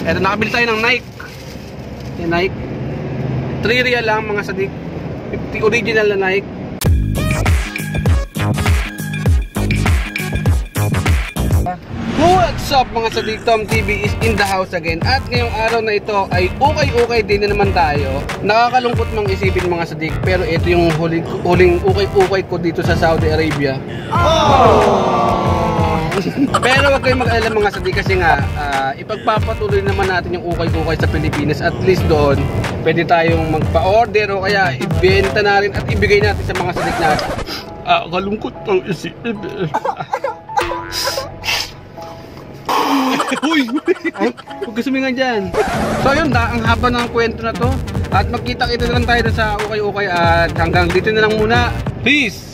Eto, nakabili tayo ng Nike. Yung Nike. 3 real lang mga sadik. 50 original na Nike. What's up mga sadik? Tom TV is in the house again. At ngayong araw na ito ay ukay-ukay din na naman tayo. Nakakalungkot mang isipin mga sadik. Pero ito yung huling, ukay-ukay ko dito sa Saudi Arabia. Pero wag kayong mag-alala mga sadik kasi nga ah, ipagpapatuloy naman natin yung ukay-ukay sa Pilipinas. At least doon, pwede tayong magpa-order o kaya ibenta na rin at ibigay natin sa mga sadik natin. Ah, kalungkot pang isipin. Uy! Ay, huwag ka sumingan dyan. So yun, da, ang haba ng kwento na to. At magkita-kita na lang tayo sa ukay-ukay at hanggang dito na lang muna. Peace!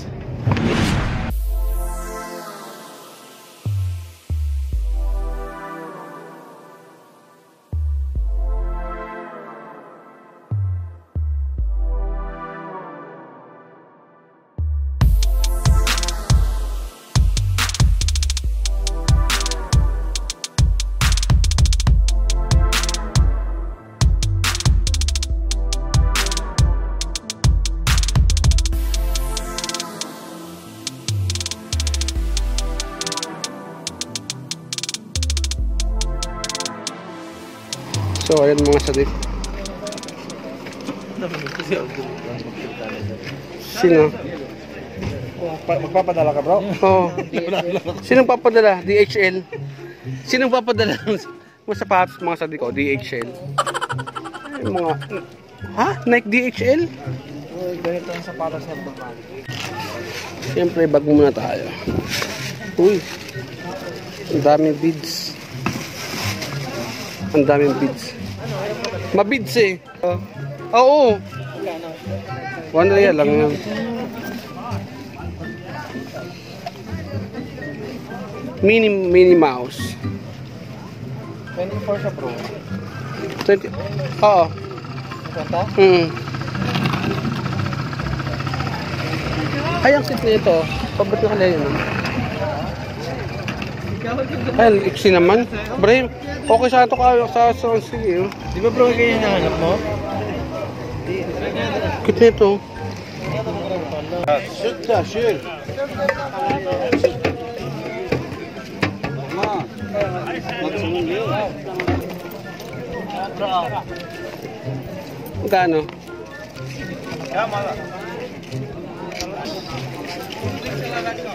So ayan mga sadik. Sino? Magpapadala ka bro? Oh. Sinong papadala? DHL. Sinong papadala mo sa paps mga sadik ko? DHL. Ay, mga Ha? Nike DHL? Ganito ang sapatos ng babae. Siyempre, bag muna tayo. Uy. Ang daming beads. Ang daming beads. Mabids eh. Oh. Oo. One real lang yan. Mini Mini Mouse. 24 siya bro. 20. Oo. Kwenta? Mm. Ay, ang sit nito. Pabat na kanila yun. Ay, iksi naman. Bray, okay sa ito ka sa sa sige. oh. Di ba bro ganyan yung hanap mo? Kit nito. Shoot ka, shoot. Magkano?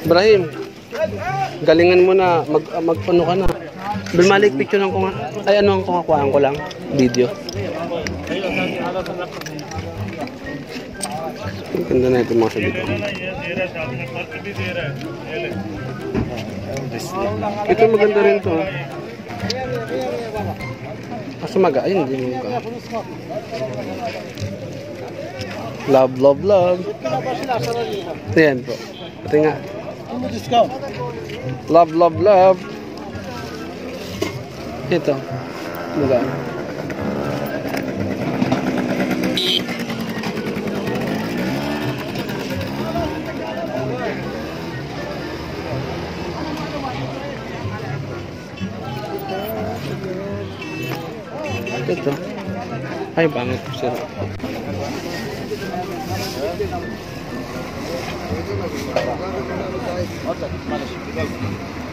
Ibrahim, galingan mo na, mag, magpano ka na. Bumalik picture lang ko nga. Ay, ano ang kukakuhaan ko lang? Video. Ang ganda na ito mga sabi ko. Ito maganda rin to. ah. Kaso maga, ayun, hindi mo maga. Love, love, love. Ayan po. Ito nga. Love, love, love. Ito. Maga. Ito. Ay, bangit po sila. Ito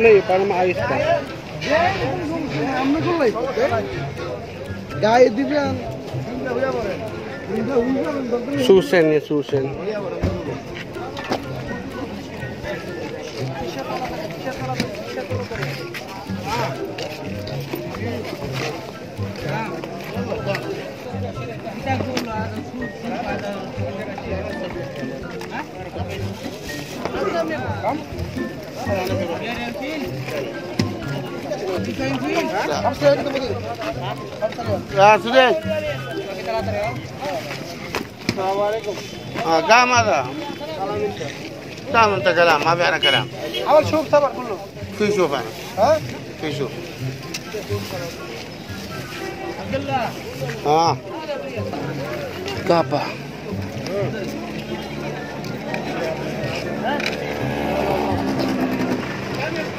na yun, para maayos pa. Susan ya Susan. Ah, sudah. Assalamualaikum. اه قام هذا دام انت كلام ما في انا كلام أول شوف تبع كله. في شوف انا ها؟ في شوف اه Kapa. Ito mga sabi ko.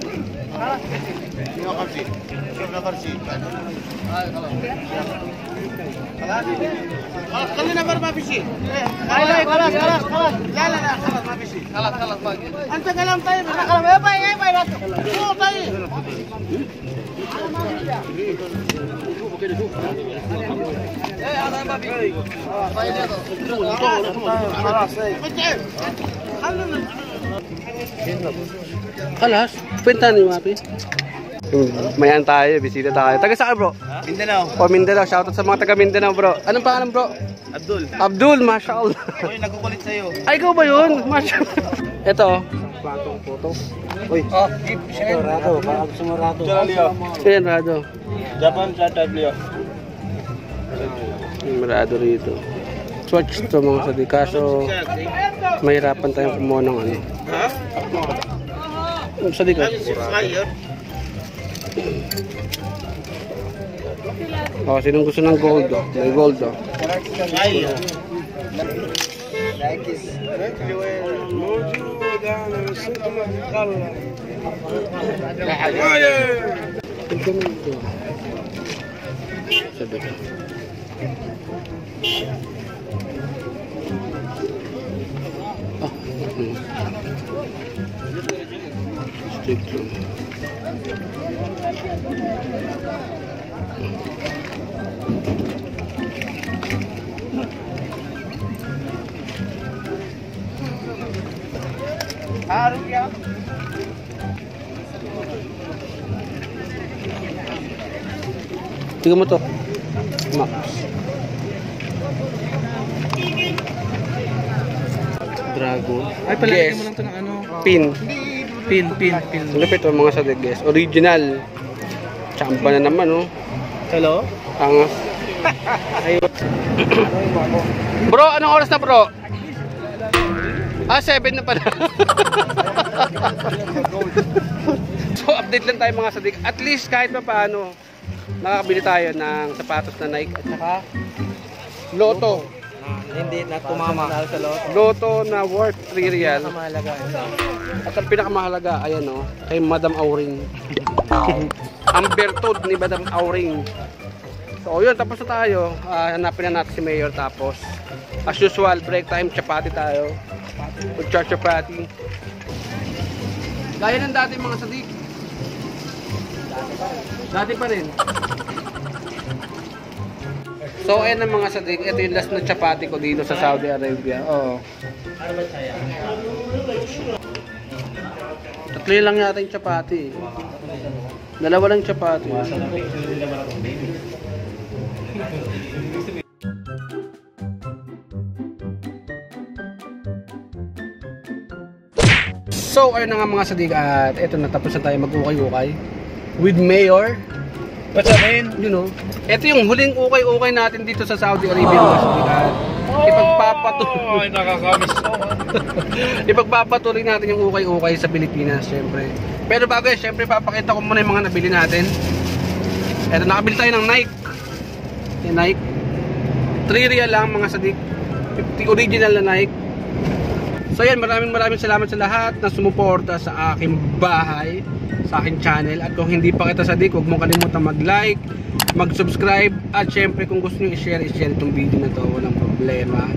150 150 خلاص خلينا في شيء خلاص. خلاص خلاص لا لا لا خلاص ما في شيء خلاص خلاص باقي انت كلام طيب أنا خلاص يا باي يا باي هو طيب كده شوف إيه هذا ما في طيب خلاص خلاص خلينا Kalas? Pwenta ni Mapi. Mayan tayo, bisita tayo. Taga saan bro? Mindanao O Mindanao, shoutout sa mga taga Mindanao bro. Anong pangalan bro? Abdul Abdul, masya Allah. Uy, nagkukulit sa'yo Ay, ikaw ba yun? Masya Ito. Platong photo. Uy, Oh, keep Rado, pag gusto mo rado. ayan, Rado. Japan sa W Rado rito. Swatch to mga sadi. Kaso, mahirapan tayong kumuha ng ano. Ha? Yung Sadi ka. Fire O, sinong gusto ng gold oh? May gold oh. Fire Ang hmm. Stick to. Tingnan mo to. Max. Dragon. Ay, palagyan mo lang ito ng ano. Pin. Pin, pin, pin. Lupit oh, mga sadig guys. Original. Champa na naman oh. Hello? Angas. bro, anong oras na bro? Ah, 7 na pala. so, update lang tayo mga sadik. At least kahit pa paano, nakakabili tayo ng sapatos na Nike at saka Lotto. Hindi na tumama. Sa lot. Lotto na worth 3 real. At ang pinakamahalaga, ayan o, kay Madam Auring. ang bertod ni Madam Auring. So yun, tapos na tayo. Ah, hanapin na natin si Mayor tapos. As usual, break time, chapati tayo. Mag chapati. Gaya ng dati mga sadik. Dati pa rin. So, ayan ang mga sadik. Ito yung last na chapati ko dito sa Saudi Arabia. Oo. Tatlo lang yata yung chapati. Dalawa lang chapati. So, ayun na nga mga sadig at ito na tapos na tayo mag-ukay-ukay with Mayor. What's up, man? You know, ito yung huling ukay-ukay natin dito sa Saudi Arabia at ipagpapatuloy. nakakamiss ko. Ipagpapatuloy natin yung ukay-ukay sa Pilipinas, syempre. Pero bago yan, syempre papakita ko muna yung mga nabili natin. Eto, nakabili tayo ng Nike. Yung Nike. 3 real lang mga sadik. 50 original na Nike. So yan, maraming maraming salamat sa lahat na sumuporta sa aking bahay. Sa akin channel. At kung hindi pa kita sadik, huwag mong kalimutan mag-like, mag-subscribe, at syempre kung gusto nyo i-share, i-share itong video na to, walang problema.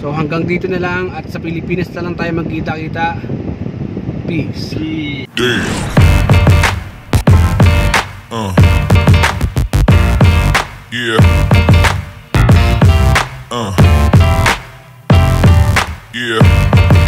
So hanggang dito na lang at sa Pilipinas na lang tayo magkita-kita. Peace. Damn. Uh. Yeah. Uh. Yeah.